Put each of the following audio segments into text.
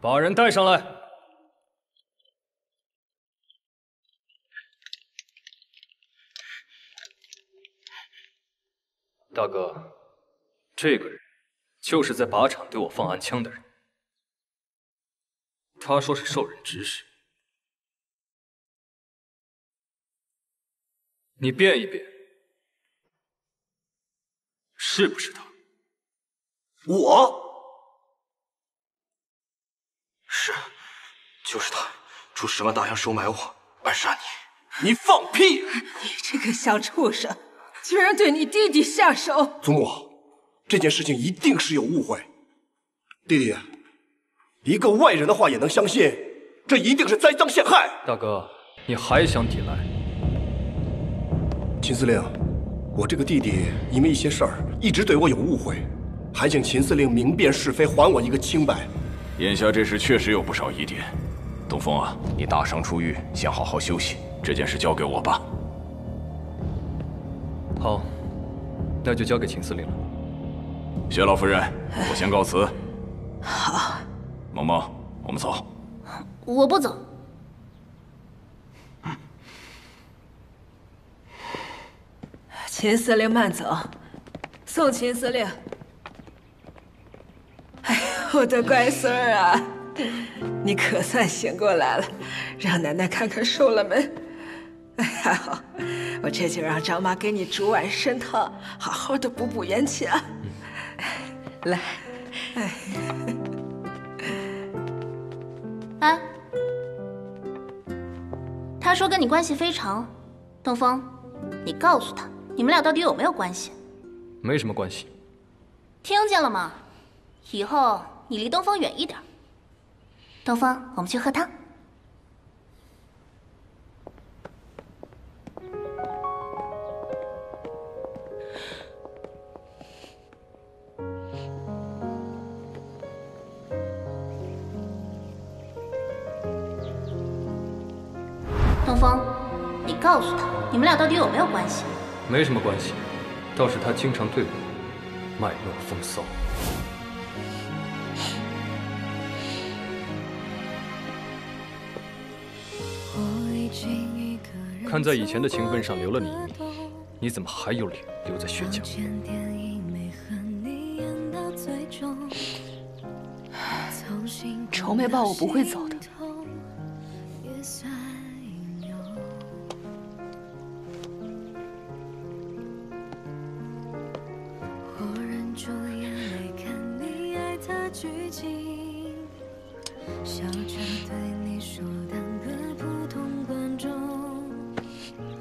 把人带上来。大哥，这个人就是在靶场对我放暗枪的人。他说是受人指使，你变一变，是不是他？我是，就是他，出十万大洋收买我，暗杀你。你放屁！你这个小畜生，居然对你弟弟下手！祖母，这件事情一定是有误会。弟弟，一个外人的话也能相信，这一定是栽赃陷害。大哥，你还想抵赖？秦司令，我这个弟弟因为一些事儿一直对我有误会，还请秦司令明辨是非，还我一个清白。眼下这事确实有不少疑点。东风啊，你大伤初愈，先好好休息。这件事交给我吧。好，那就交给秦司令了。薛老夫人，我先告辞。好。萌萌，我们走。我不走。秦司令慢走，送秦司令。我的乖孙儿啊，你可算醒过来了，让奶奶看看瘦了没？哎，还好，我这就让张妈给你煮碗参汤，好好的补补元气啊。来，哎，哎，他说跟你关系非常，东风，你告诉他，你们俩到底有没有关系？没什么关系。听见了吗？以后你离东风远一点。东风，我们去喝汤。东风，你告诉他，你们俩到底有没有关系？没什么关系，倒是他经常对我卖弄风骚。看在以前的情分上留了你一命，你怎么还有脸留在薛家？仇没报，我不会走的。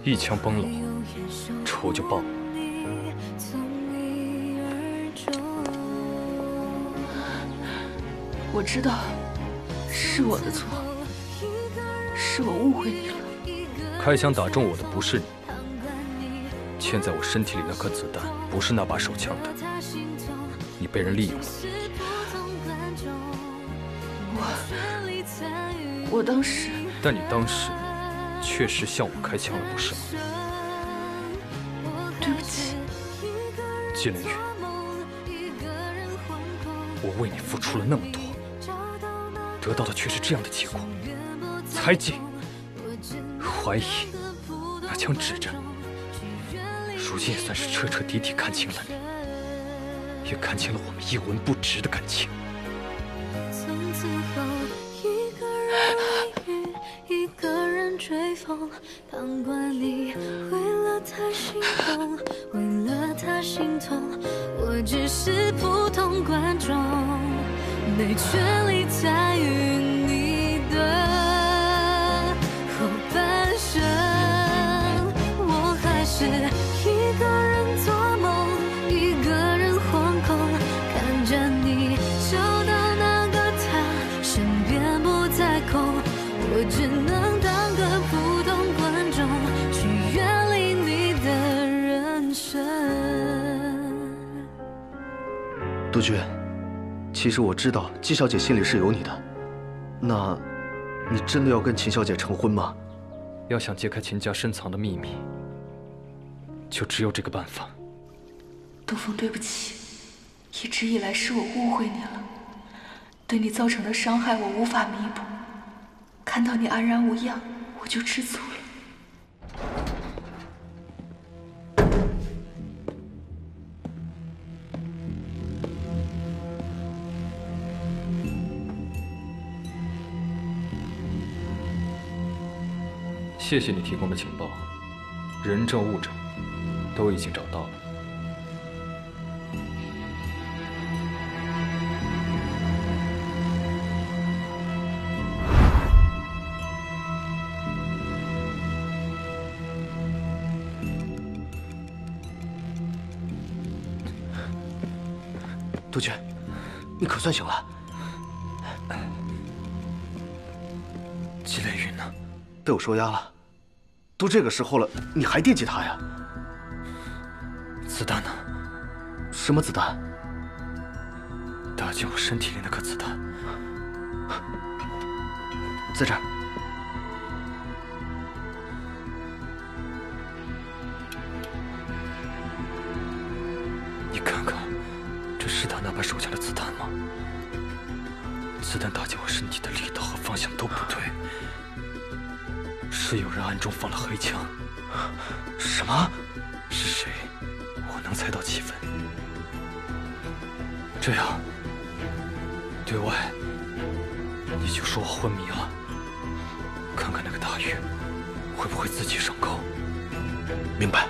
一枪崩了仇就报了。我知道是我的错，是我误会你了。开枪打中我的不是你，嵌在我身体里那颗子弹不是那把手枪的，你被人利用了。我我当时，但你当时确实向我开枪了，不是吗？对不起，季凌云，我为你付出了那么多。得到的却是这样的结果，猜忌、怀疑，拿枪指着，如今也算是彻彻底底看清了你，也看清了我们一文不值的感情。你为了他心痛，为了他心痛，我只是普通观众没权利参与你的后半生，我还是一个人做梦，一个人惶恐，看着你找到那个他，身边不再空，我只能杜鹃。其实我知道季小姐心里是有你的，那，你真的要跟秦小姐成婚吗？要想揭开秦家深藏的秘密，就只有这个办法。东风，对不起，一直以来是我误会你了。对你造成的伤害我无法弥补，看到你安然无恙，我就知足了。谢谢你提供的情报，人证物证都已经找到了。杜鹃，你可算醒了。季雷云呢？被我收押了。都这个时候了，你还惦记他呀？子弹呢？什么子弹？打进我身体里那颗子弹，在这儿。你看看，这是他那把手枪的子弹吗？子弹打进我身体的力道和方向都不对，是有人暗中放了黑枪。什么？是谁？我能猜到几分。这样，对外你就说我昏迷了，看看那个大鱼会不会自己上钩。明白。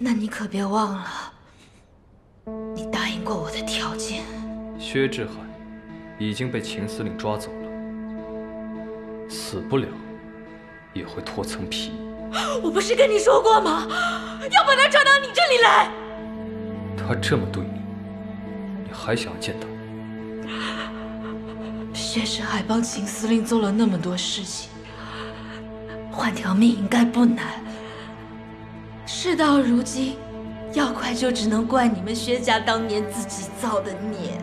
那你可别忘了，你答应过我的条件。薛志海已经被秦司令抓走了，死不了，也会脱层皮。我不是跟你说过吗？要把他抓到你这里来。他这么对你，你还想要见他？薛志海帮秦司令做了那么多事情，换条命应该不难。事到如今，要怪就只能怪你们薛家当年自己造的孽，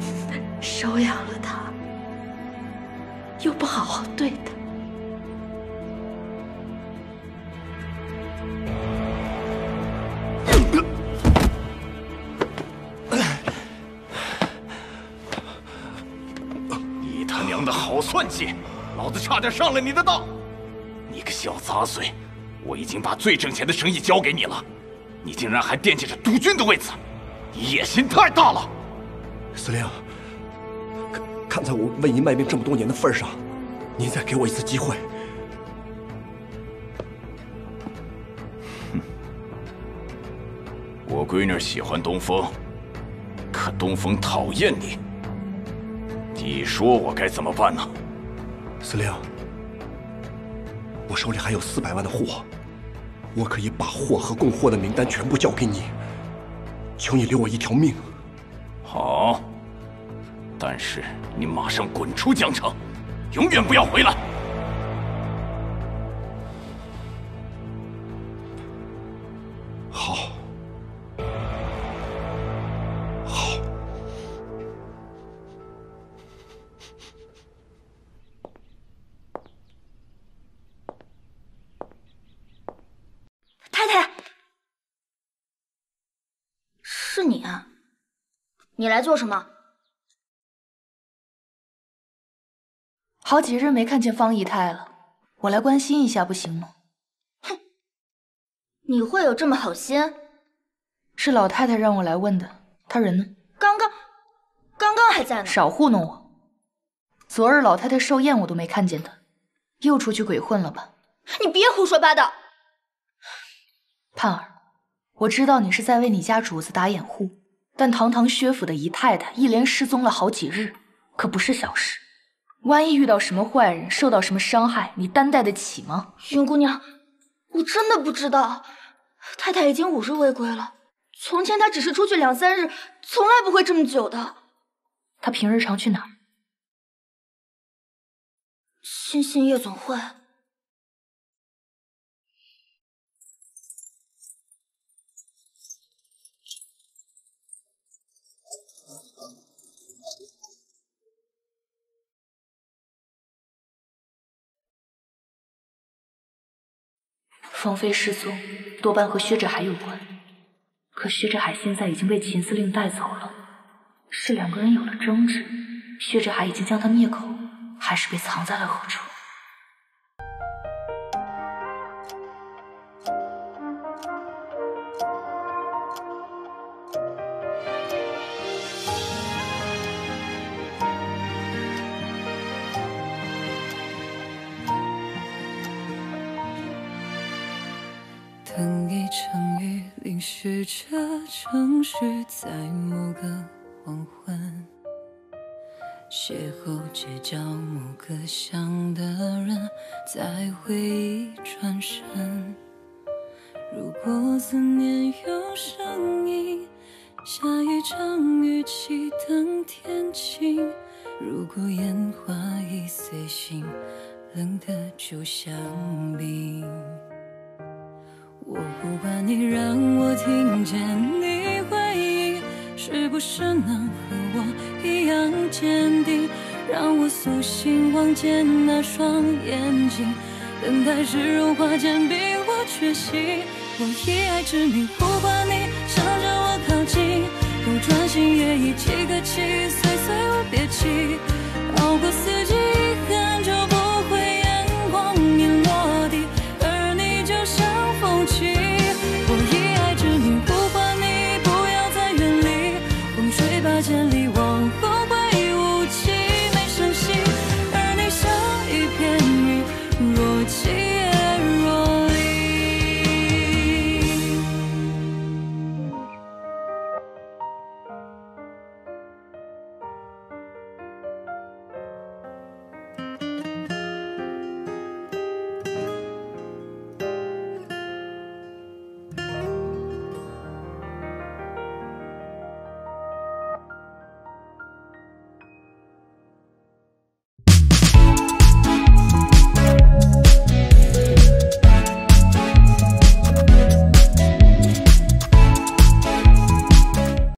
收养了他，又不好好对他。你他娘的好算计！老子差点上了你的当！你个小杂碎！我已经把最挣钱的生意交给你了，你竟然还惦记着督军的位子，你野心太大了！司令，看看在我为您卖命这么多年的份上，您再给我一次机会。我闺女喜欢东风，可东风讨厌你，你说我该怎么办呢？司令，我手里还有四百万的货，我可以把货和供货的名单全部交给你，求你留我一条命。好，但是你马上滚出江城，永远不要回来。你来做什么？好几日没看见方姨太了，我来关心一下，不行吗？哼你会有这么好心？是老太太让我来问的，她人呢？刚刚，刚刚还在呢。少糊弄我！昨日老太太寿宴我都没看见她，又出去鬼混了吧？你别胡说八道！盼儿，我知道你是在为你家主子打掩护，但堂堂薛府的姨太太一连失踪了好几日，可不是小事。万一遇到什么坏人，受到什么伤害，你担待得起吗？云姑娘，我真的不知道。太太已经五日未归了，从前她只是出去两三日，从来不会这么久的。她平日常去哪儿？星星夜总会。凤飞失踪，多半和薛志海有关。可薛志海现在已经被秦司令带走了，是两个人有了争执，薛志海已经将他灭口，还是被藏在了何处？这城市，在某个黄昏，邂逅街角某个想的人，在回忆转身。如果思念有声音，下一场雨，期等天晴。如果烟花易碎心，冷的就像冰。我呼唤你，让我听见你回应，是不是能和我一样坚定？让我苏醒，望见那双眼睛，等待是融化坚冰，我确信。我以爱之名呼唤你，向着我靠近，不专心也已几个七，岁岁我别弃。